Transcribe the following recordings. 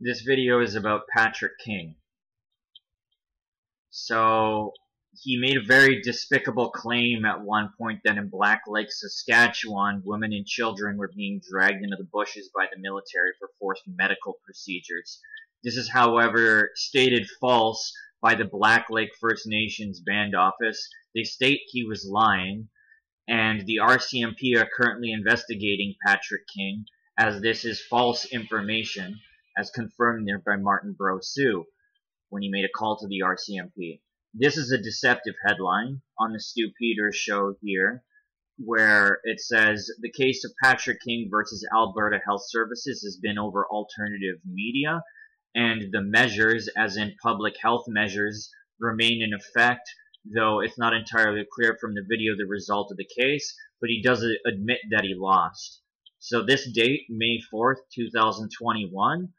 This video is about Patrick King. So, he made a very despicable claim at one point that in Black Lake, Saskatchewan, women and children were being dragged into the bushes by the military for forced medical procedures. This is, however, stated false by the Black Lake First Nations Band Office. They state he was lying, and the RCMP are currently investigating Patrick King as this is false information as confirmed there by Martin Brousseau when he made a call to the RCMP. This is a deceptive headline on the Stu Peters show here, where it says the case of Patrick King versus Alberta Health Services has been over alternative media, and the measures, as in public health measures, remain in effect, though it's not entirely clear from the video the result of the case, but he does admit that he lost. So this date, May 4th, 2021,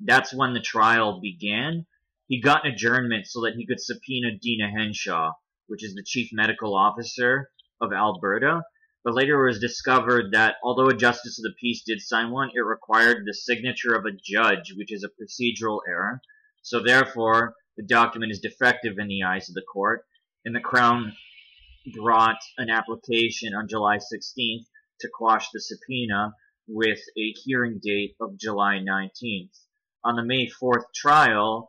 that's when the trial began. He got an adjournment so that he could subpoena Deena Hinshaw, which is the chief medical officer of Alberta. But later it was discovered that although a justice of the peace did sign one, it required the signature of a judge, which is a procedural error. So therefore, the document is defective in the eyes of the court, and the Crown brought an application on July 16th to quash the subpoena with a hearing date of July 19th. On the May 4th trial,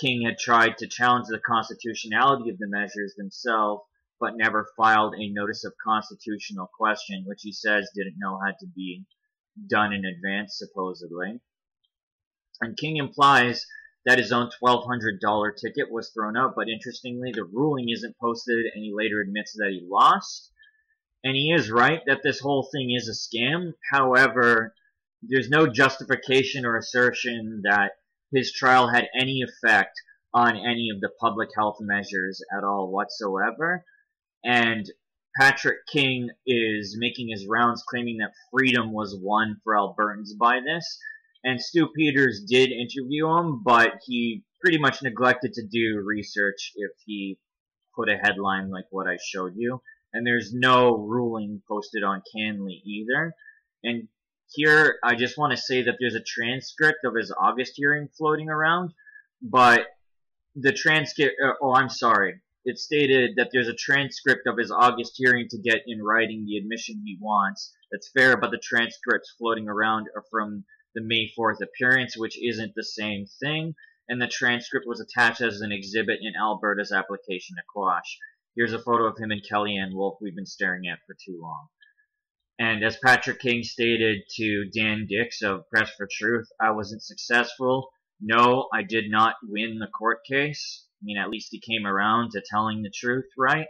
King had tried to challenge the constitutionality of the measures themselves, but never filed a notice of constitutional question, which he says didn't know had to be done in advance, supposedly. And King implies that his own $1,200 ticket was thrown out, but interestingly, the ruling isn't posted, and he later admits that he lost. And he is right that this whole thing is a scam. However, there's no justification or assertion that his trial had any effect on any of the public health measures at all whatsoever. And Patrick King is making his rounds claiming that freedom was won for Albertans by this. And Stu Peters did interview him, but he pretty much neglected to do research if he put a headline like what I showed you. And there's no ruling posted on CanLII either. And here, I just want to say that there's a transcript of his August hearing floating around, but the transcript, uh, oh, I'm sorry. It stated that there's a transcript of his August hearing to get in writing the admission he wants. That's fair, but the transcripts floating around are from the May 4th appearance, which isn't the same thing, and the transcript was attached as an exhibit in Alberta's application to quash. Here's a photo of him and Kellyanne Wolf we've been staring at for too long. And as Patrick King stated to Dan Dicks of Press for Truth, I wasn't successful. No, I did not win the court case. I mean, at least he came around to telling the truth, right?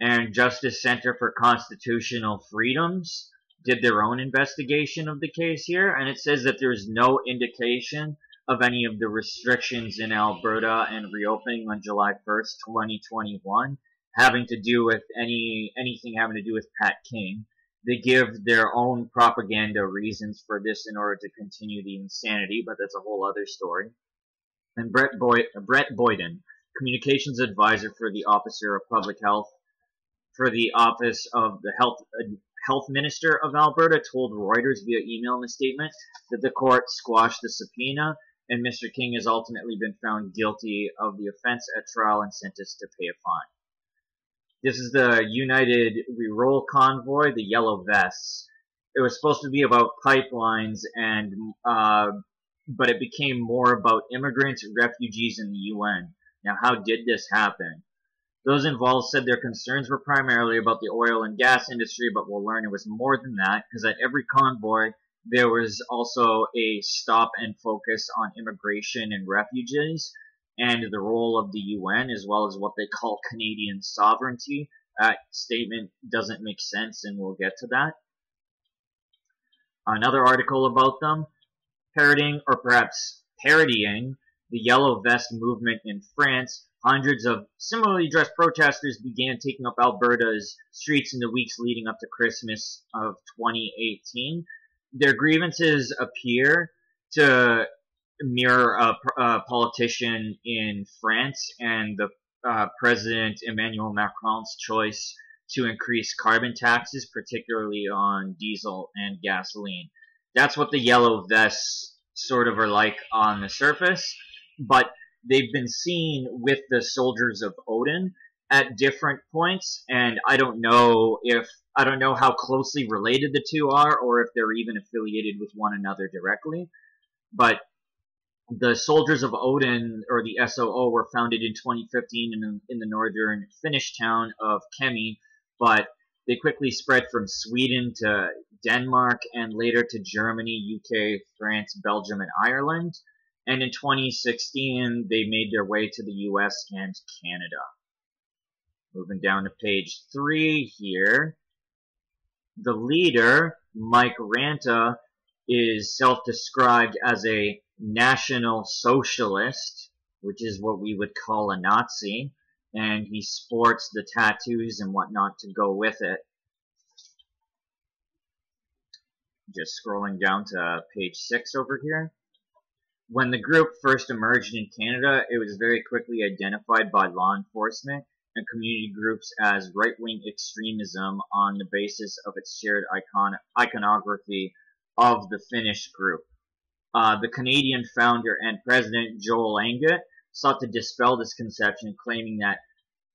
And Justice Center for Constitutional Freedoms did their own investigation of the case here, and it says that there's no indication of any of the restrictions in Alberta and reopening on July 1st, 2021, having to do with any anything having to do with Pat King they give their own propaganda reasons for this in order to continue the insanity, but that's a whole other story. And Brett, Boy- Brett Boyden, communications advisor for the Officer of Public Health, for the Office of the Health uh, Health Minister of Alberta, told Reuters via email in a statement that the court squashed the subpoena and Mr. King has ultimately been found guilty of the offense at trial and sentenced to pay a fine. This is the United We Roll convoy, the Yellow Vests. It was supposed to be about pipelines, and uh, but it became more about immigrants, refugees, and the UN. Now, how did this happen? Those involved said their concerns were primarily about the oil and gas industry, but we'll learn it was more than that, because at every convoy, there was also a stop and focus on immigration and refugees and the role of the UN as well as what they call Canadian sovereignty. That statement doesn't make sense and we'll get to that. Another article about them, parroting or perhaps parodying the Yellow Vest movement in France, hundreds of similarly dressed protesters began taking up Alberta's streets in the weeks leading up to Christmas of 2018. Their grievances appear to mirror a, a, politician in France and the uh, President Emmanuel Macron's choice to increase carbon taxes, particularly on diesel and gasoline. That's what the yellow vests sort of are like on the surface, but they've been seen with the soldiers of Odin at different points, and I don't know if I don't know how closely related the two are, or if they're even affiliated with one another directly. But the Soldiers of Odin, or the SOO, were founded in 2015 in, in the northern Finnish town of Kemi, but they quickly spread from Sweden to Denmark and later to Germany, UK, France, Belgium, and Ireland. And in 2016, they made their way to the US and Canada. Moving down to page three here. The leader, Mike Ranta, is self-described as a national socialist, which is what we would call a Nazi, and he sports the tattoos and whatnot to go with it. Just scrolling down to page 6 over here. When the group first emerged in Canada, it was very quickly identified by law enforcement and community groups as right-wing extremism on the basis of its shared icon iconography of the Finnish group. Uh, the Canadian founder and president, Joel Angott, sought to dispel this conception, claiming that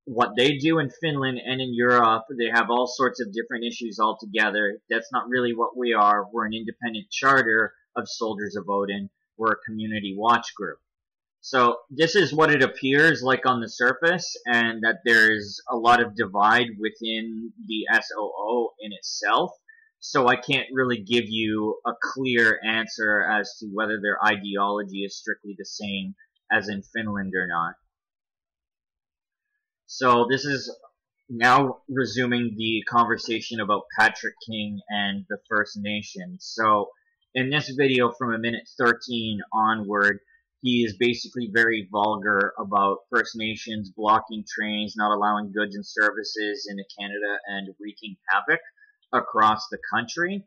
what they do in Finland and in Europe, they have all sorts of different issues altogether. That's not really what we are. We're an independent charter of Soldiers of Odin. We're a community watch group. So this is what it appears like on the surface, and that there's a lot of divide within the SOO in itself. So I can't really give you a clear answer as to whether their ideology is strictly the same as in Finland or not. So this is now resuming the conversation about Patrick King and the First Nations. So in this video from a minute 13 onward, he is basically very vulgar about First Nations blocking trains, not allowing goods and services into Canada, and wreaking havoc across the country.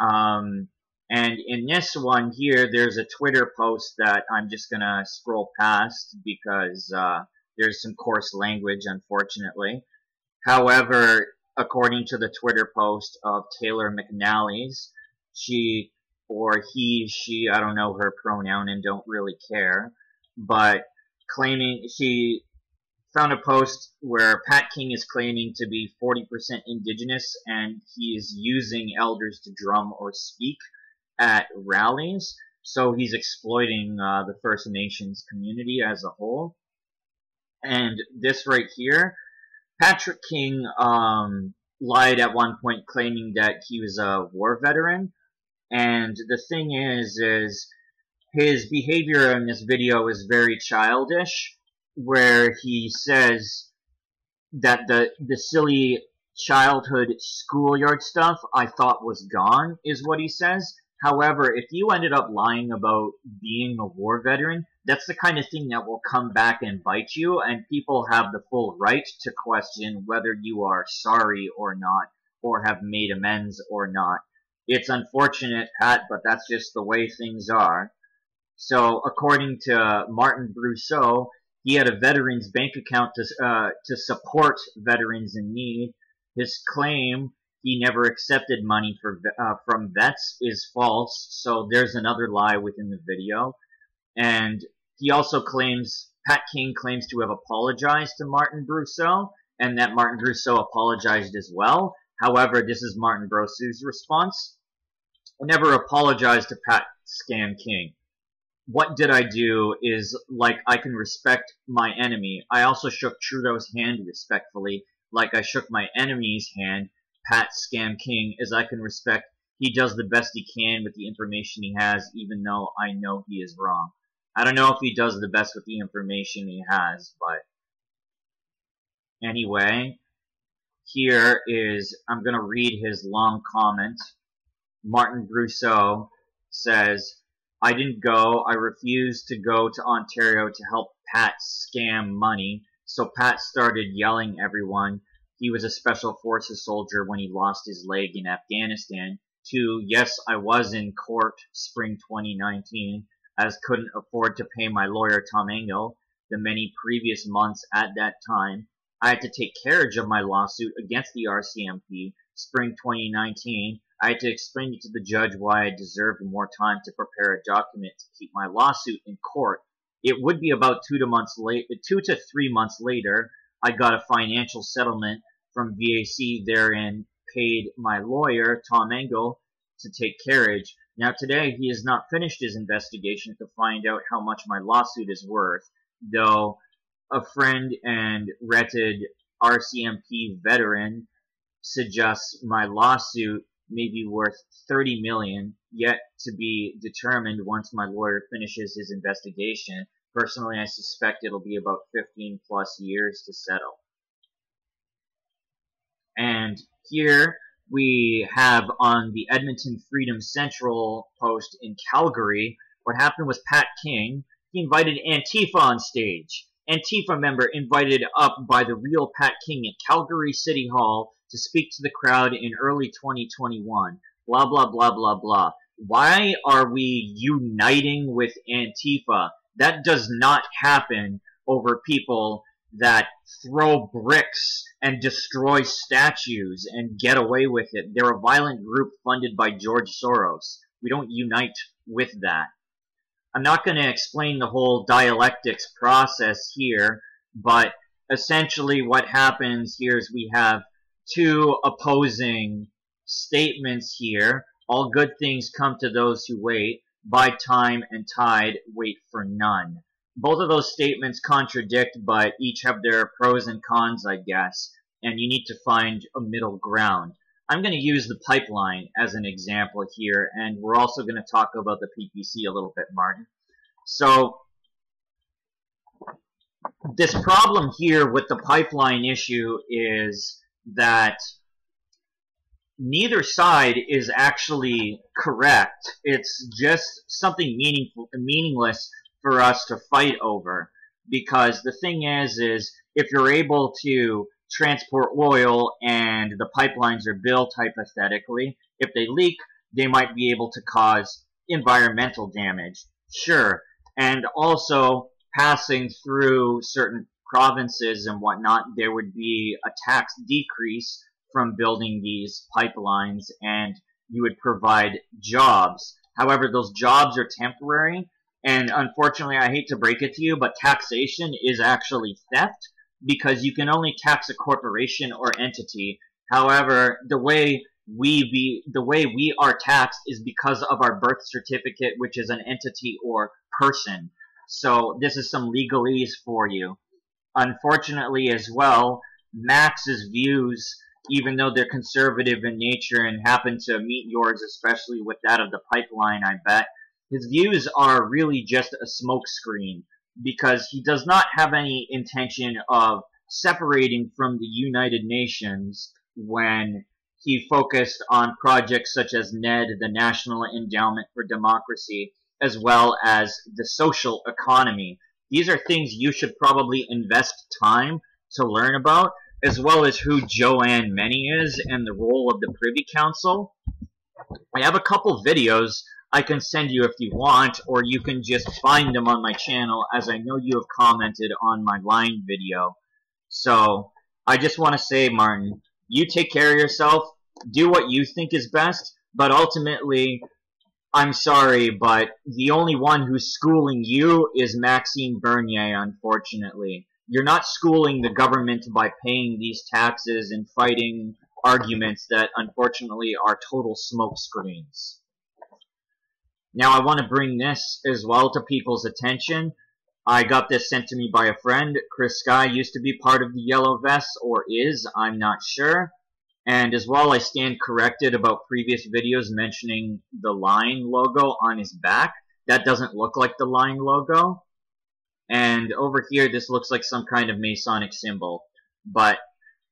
Um, and in this one here, there's a Twitter post that I'm just going to scroll past because uh, there's some coarse language, unfortunately. However, according to the Twitter post of Taylor McNally's, she or he, she, I don't know her pronoun and don't really care, but claiming she found a post where Pat King is claiming to be 40% indigenous and he is using elders to drum or speak at rallies. So he's exploiting uh, the First Nations community as a whole. And this right here, Patrick King um, lied at one point claiming that he was a war veteran. And the thing is, is his behavior in this video is very childish where he says that the the silly childhood schoolyard stuff I thought was gone is what he says. However, if you ended up lying about being a war veteran, that's the kind of thing that will come back and bite you, and people have the full right to question whether you are sorry or not, or have made amends or not. It's unfortunate, Pat, but that's just the way things are. So, according to Martin Brousseau, he had a veterans bank account to uh, to support veterans in need. His claim he never accepted money for uh, from vets is false. So there's another lie within the video, and he also claims Pat King claims to have apologized to Martin Brousseau, and that Martin Brousseau apologized as well. However, this is Martin Brousseau's response. I never apologized to Pat Scam King what did I do is like I can respect my enemy. I also shook Trudeau's hand respectfully, like I shook my enemy's hand, Pat Scam King, as I can respect he does the best he can with the information he has, even though I know he is wrong. I don't know if he does the best with the information he has, but anyway, here is, I'm to read his long comment. Martin Brousseau says, I didn't go. I refused to go to Ontario to help Pat scam money. So Pat started yelling everyone. He was a special forces soldier when he lost his leg in Afghanistan. To yes, I was in court spring 2019 as couldn't afford to pay my lawyer Tom Engel the many previous months at that time. I had to take carriage of my lawsuit against the RCMP spring 2019 I had to explain to the judge why I deserved more time to prepare a document to keep my lawsuit in court. It would be about two to months late, two to three months later, I got a financial settlement from VAC therein paid my lawyer, Tom Engel, to take carriage. Now today he has not finished his investigation to find out how much my lawsuit is worth, though a friend and wretched RCMP veteran suggests my lawsuit may be worth 30 million, yet to be determined once my lawyer finishes his investigation. Personally, I suspect it'll be about 15 plus years to settle. And here we have on the Edmonton Freedom Central post in Calgary, what happened was Pat King, he invited Antifa on stage. Antifa member invited up by the real Pat King at Calgary City Hall to speak to the crowd in early 2021. Blah, blah, blah, blah, blah. Why are we uniting with Antifa? That does not happen over people that throw bricks and destroy statues and get away with it. They're a violent group funded by George Soros. We don't unite with that. I'm not going to explain the whole dialectics process here, but essentially what happens here is we have two opposing statements here. All good things come to those who wait. By time and tide, wait for none. Both of those statements contradict, but each have their pros and cons, I guess, and you need to find a middle ground. I'm going to use the pipeline as an example here, and we're also going to talk about the PPC a little bit, Martin. So, this problem here with the pipeline issue is that neither side is actually correct. It's just something meaningful, meaningless for us to fight over. Because the thing is, is if you're able to transport oil and the pipelines are built hypothetically, if they leak, they might be able to cause environmental damage. Sure. And also passing through certain provinces and whatnot, there would be a tax decrease from building these pipelines and you would provide jobs. However, those jobs are temporary and unfortunately, I hate to break it to you, but taxation is actually theft because you can only tax a corporation or entity. However, the way we be the way we are taxed is because of our birth certificate, which is an entity or person. So this is some legalese for you. Unfortunately, as well, Max's views, even though they're conservative in nature and happen to meet yours, especially with that of the pipeline, I bet, his views are really just a smokescreen because he does not have any intention of separating from the United Nations when he focused on projects such as NED, the National Endowment for Democracy, as well as the social economy. These are things you should probably invest time to learn about, as well as who Joanne Many is and the role of the Privy Council. I have a couple videos I can send you if you want, or you can just find them on my channel, as I know you have commented on my line video. So, I just want to say, Martin, you take care of yourself, do what you think is best, but ultimately, I'm sorry, but the only one who's schooling you is Maxime Bernier, unfortunately. You're not schooling the government by paying these taxes and fighting arguments that unfortunately are total smokescreens. Now I want to bring this as well to people's attention. I got this sent to me by a friend. Chris Sky used to be part of the Yellow Vests, or is, I'm not sure. And as well, I stand corrected about previous videos mentioning the line logo on his back. That doesn't look like the line logo. And over here, this looks like some kind of Masonic symbol. But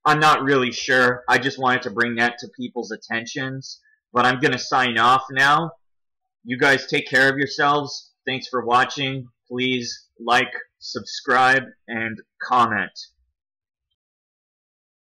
I'm not really sure. I just wanted to bring that to people's attentions. But I'm going to sign off now. You guys take care of yourselves. Thanks for watching. Please like, subscribe, and comment.